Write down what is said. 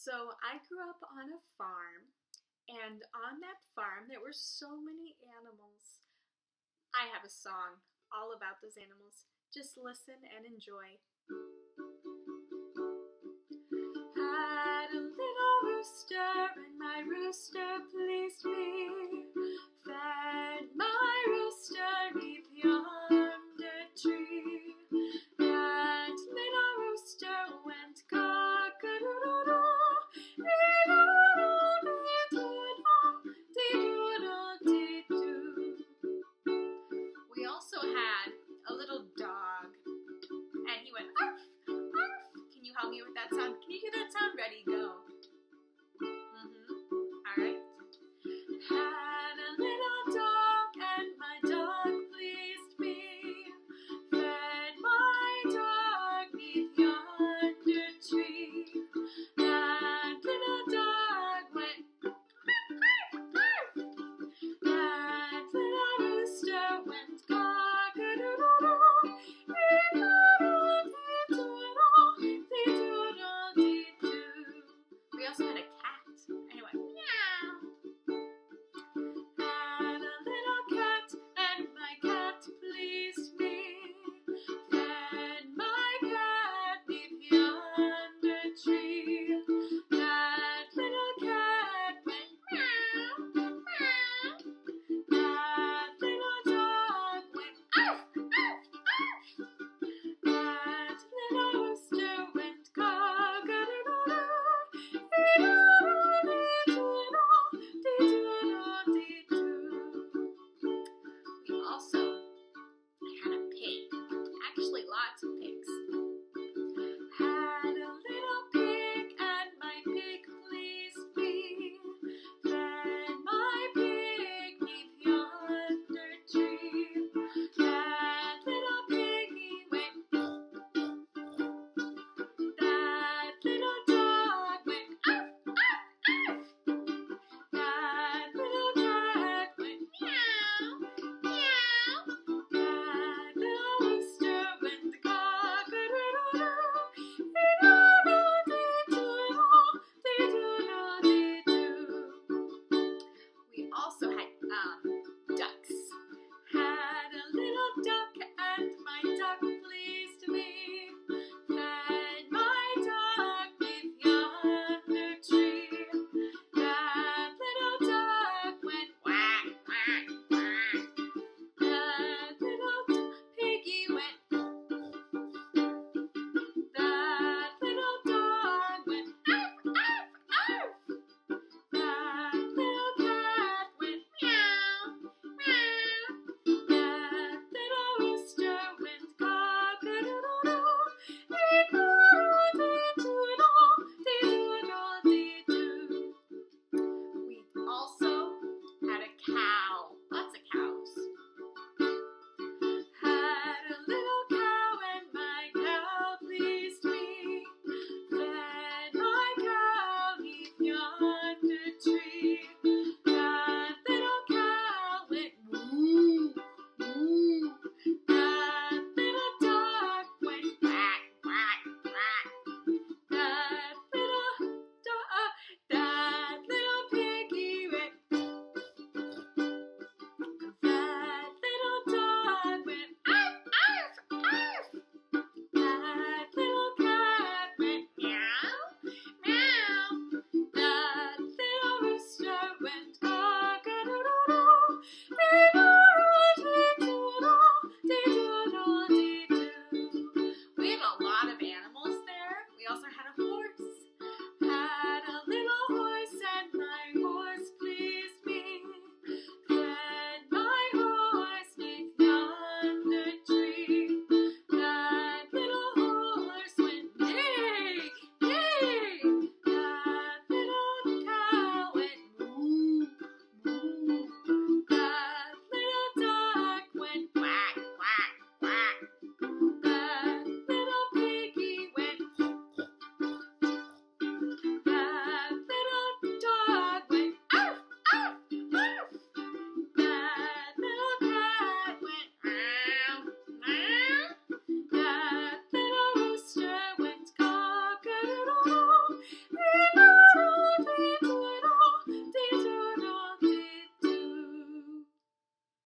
So I grew up on a farm, and on that farm there were so many animals. I have a song all about those animals. Just listen and enjoy. Had a little rooster, and my rooster little dog. And he went, arf, arf. Can you help me with that sound? Can you do that sound? Ready, go.